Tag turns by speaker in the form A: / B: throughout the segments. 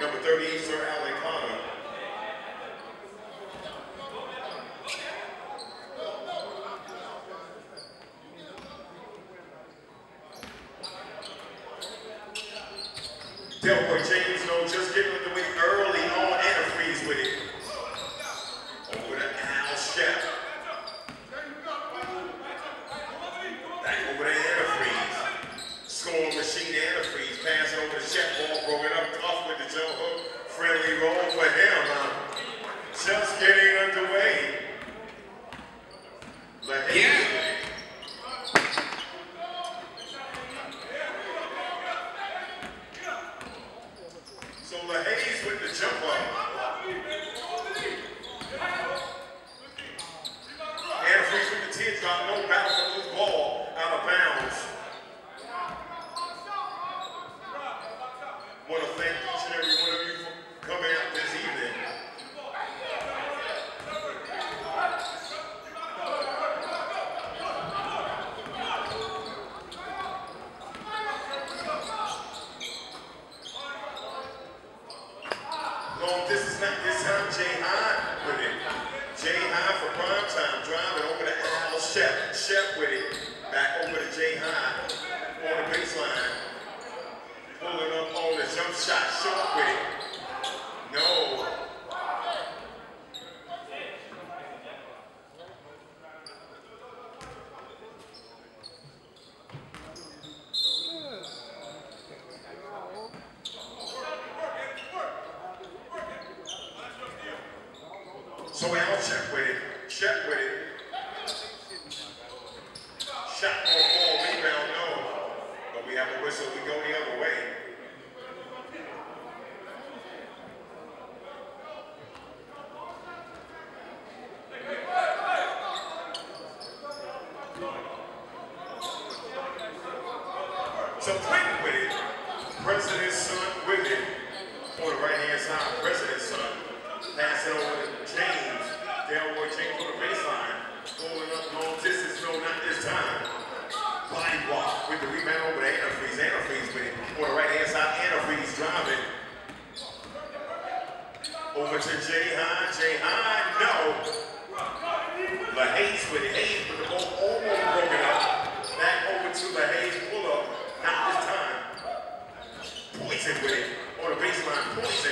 A: Number 38, Sir shot, short with. president's son with him. On the right-hand side, president's son. Pass it over to James. Delroy James on the baseline. Going up long distance, no, not this time. Body block with the rebound over to Anafreeze. Anafreeze with it. On the right-hand side, Anafreeze driving. Over to Jay Hine. Jay Hine, no. But Hayes with it. Hayes with the ball almost broke. On a baseline point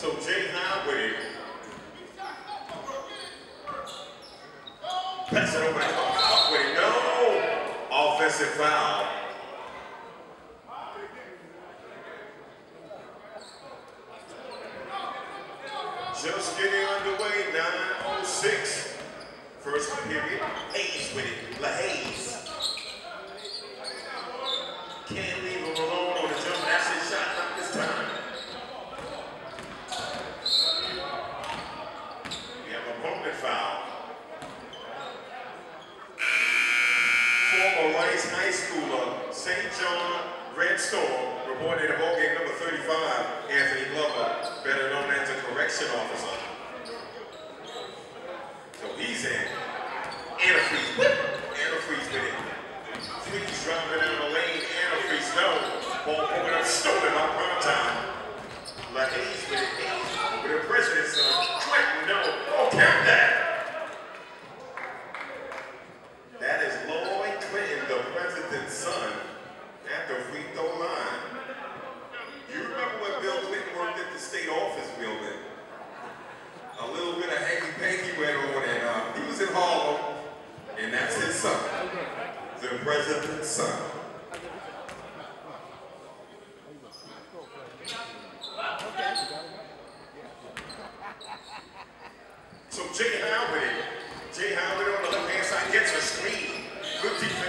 A: So Jay Highway pass it over to Highway. No offensive foul. correction officer. So he's in. And a freeze. So Jay Howard, Jay Howard on the left-hand side gets a screen. Good defense.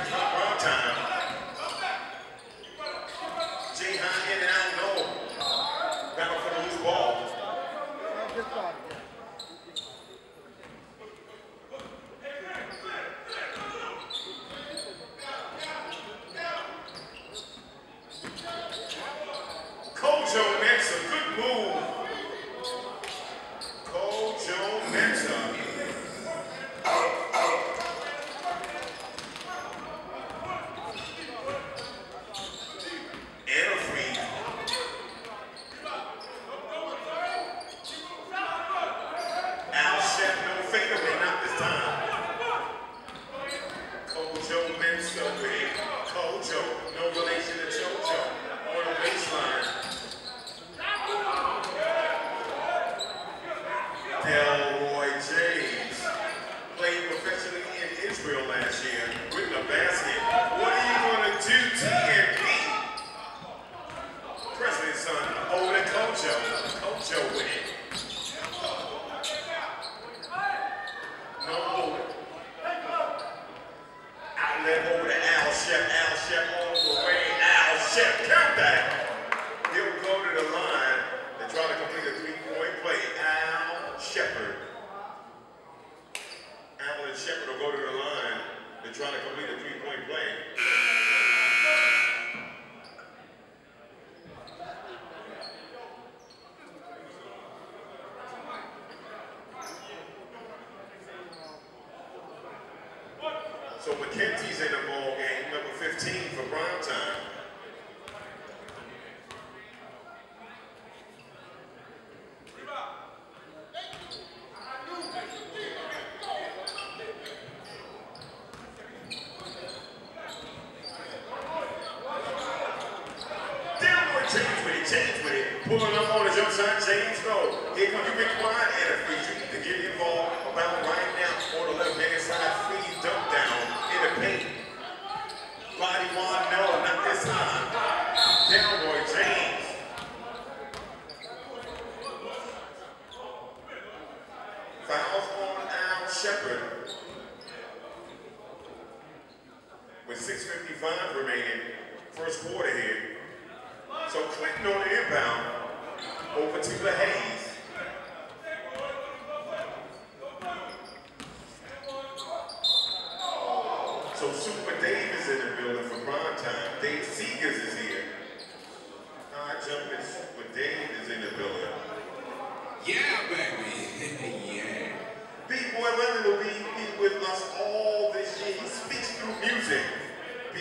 B: radical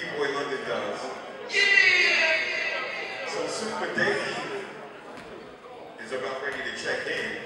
A: B-Boy London does. Yeah! So Super Dave is about ready to check in.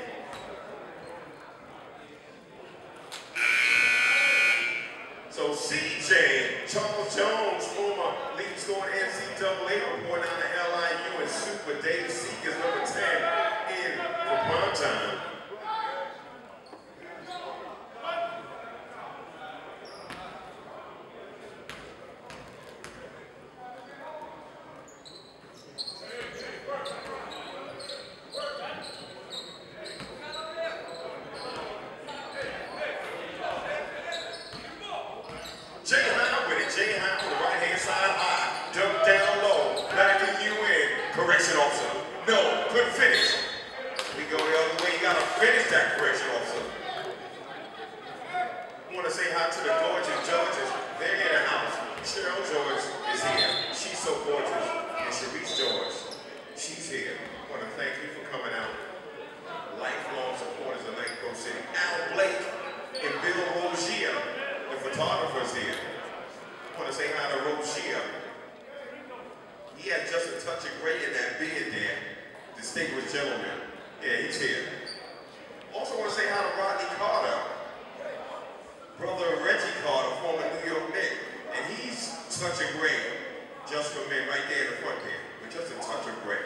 A: just a touch of gray,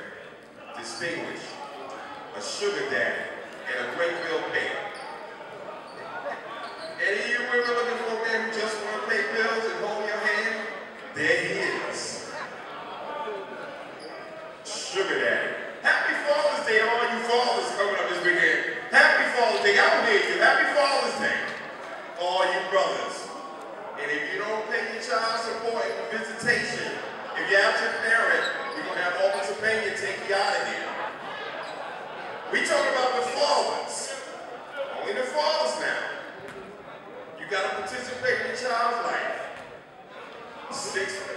A: distinguished, a sugar daddy, and a great bill payer. Any of you women participate in a child's life. Six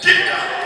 A: Get down.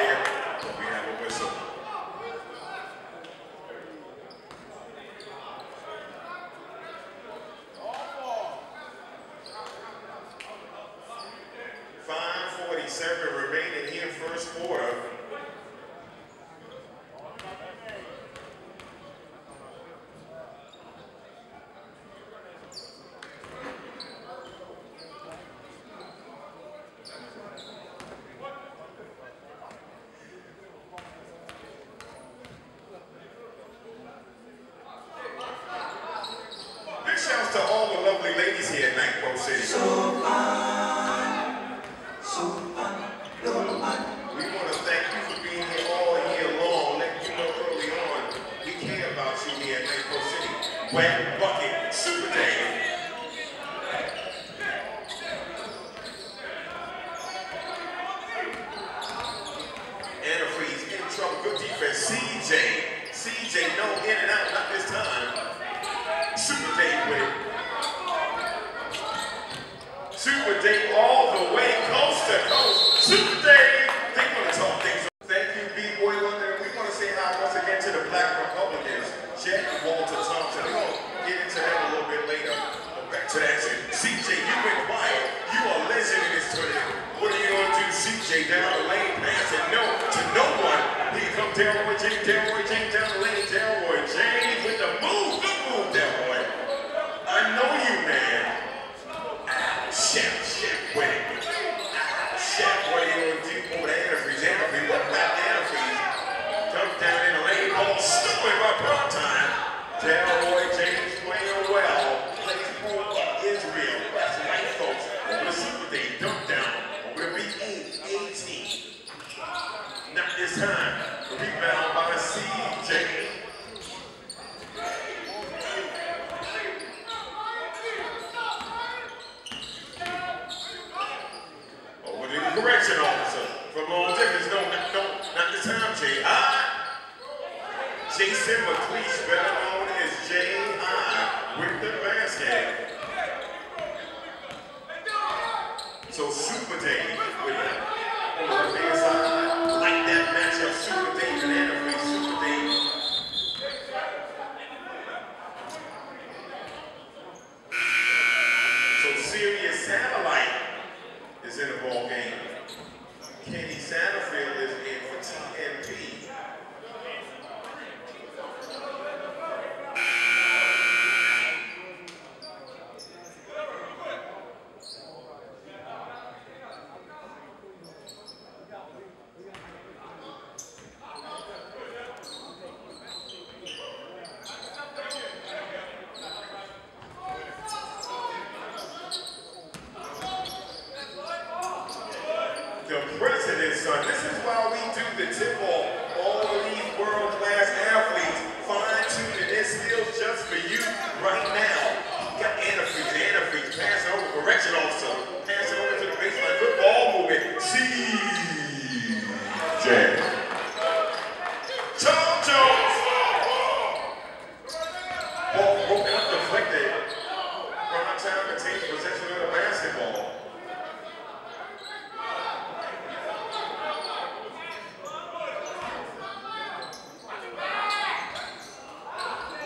A: When Então, então, Jason please, better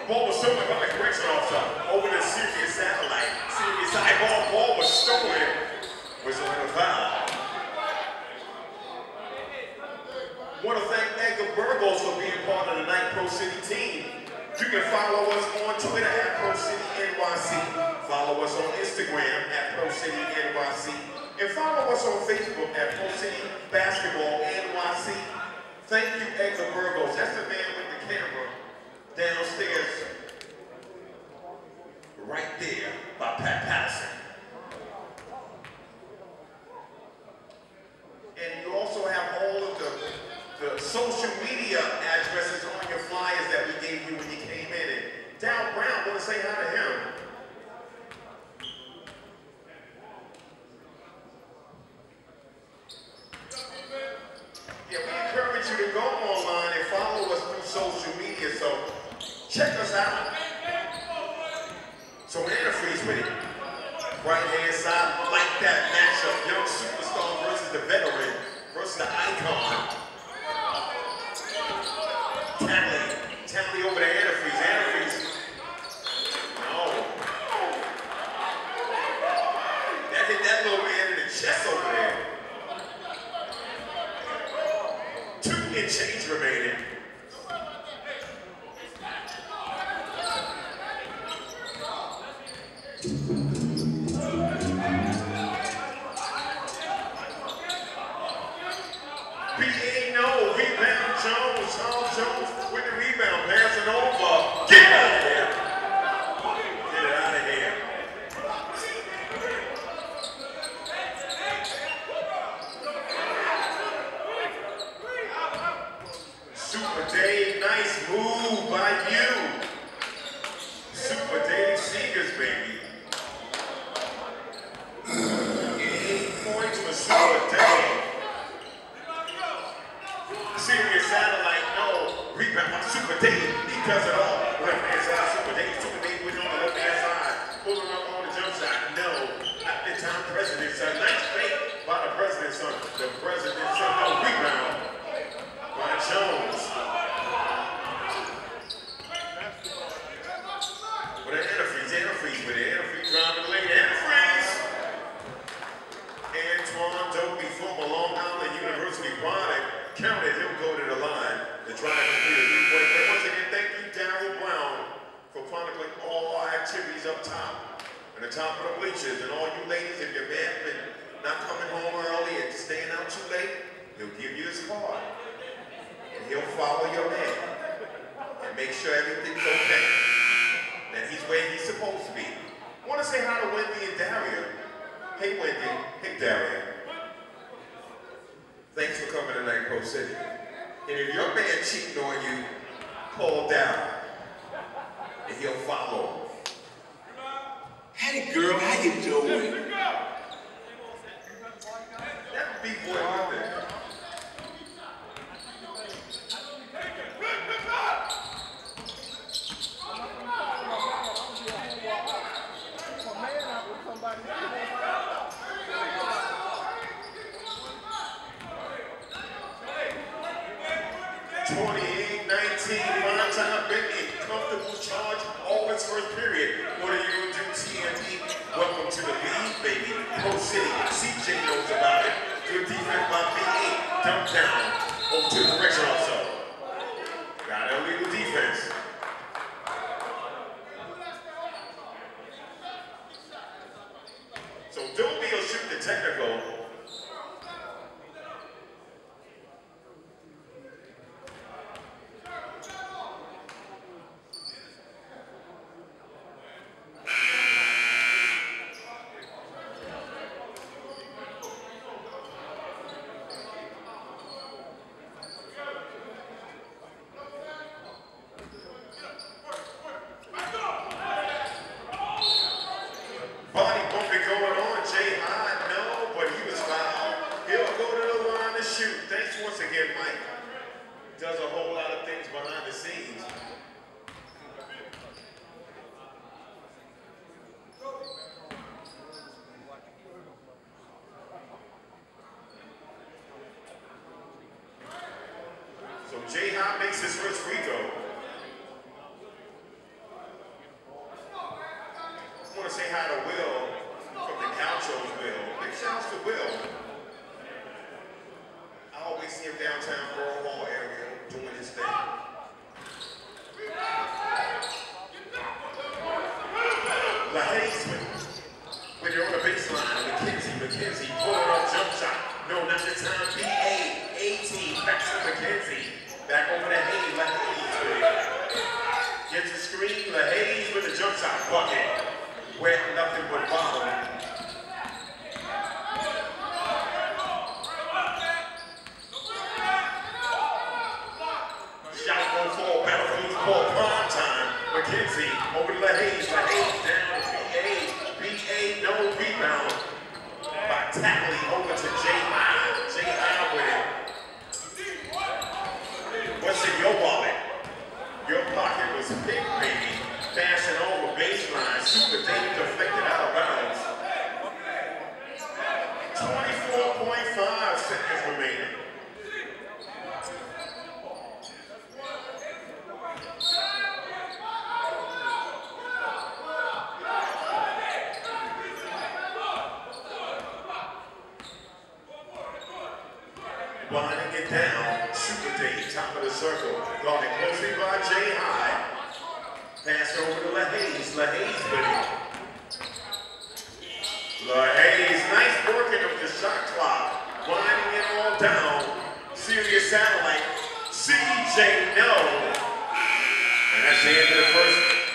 A: Ball was stolen by the correction officer over the Sirius satellite. Sirius eyeball ball was stolen. Whistle and a foul. Want to thank Edgar Burgos for being part of the Nike Pro City team. You can follow us on Twitter at Pro City NYC. Follow us on Instagram at Pro City NYC. And follow us on Facebook at Pro City Basketball NYC. Thank you, Edgar Burgos. That's the man with the camera downstairs, right there by Pat Patterson. And you also have all of the, the social media addresses on your flyers that we gave you when you came in. And Dow Brown, want to say hi to him. Yeah, we encourage you to go online and follow us through social media. So check us out. So antifreeze with it. Right hand side, like that matchup. Young superstar versus the veteran versus the icon. Tanley. Tanley over to antifreeze. Antifreeze. No. That hit that little man in the chest over there. Two and change remaining. BA no, rebound Jones, Charles Jones with the rebound, passing over. Get out of here. Get it out of here. Super Dave, nice move by you. Super Dave Seagers, baby. Eight points for Super Dave. Sirius satellite, no. Rebound by Super Dave. He does it all. Left hand side, Super Dave. Super Dave with on the left hand side. Pulling up on the jump shot. No. At the time, President's son. Nice fake by the President's son. The President's son, no rebound by Jones. With an antifreeze, antifreeze with it. Antifreeze driving lane. Antifreeze! Antawn Dobie, former Long Island University product, counted. He'll go to the line to try and complete a three-point play. Once again, thank you, Daryl Brown, for chronicling all our up top and the top of the bleachers. And all you ladies, if your man been not coming home early and staying out too late, he'll give you his card. And he'll follow your man and make sure everything's okay. That he's where he's supposed to be. I want to say hi to Wendy and Daria. Hey Wendy, hey Daria. Thanks for coming to Nike Pro City. And if your man cheating on you, call down. And he'll follow.
B: Howdy, girl. How you doing?
A: Big. Twenty-eight, nineteen, by the time Bentley, comfortable charge, always first period. What are you? baby. Whole city, CJ knows about it. Good defense by B8. Dump down. Over to Mountains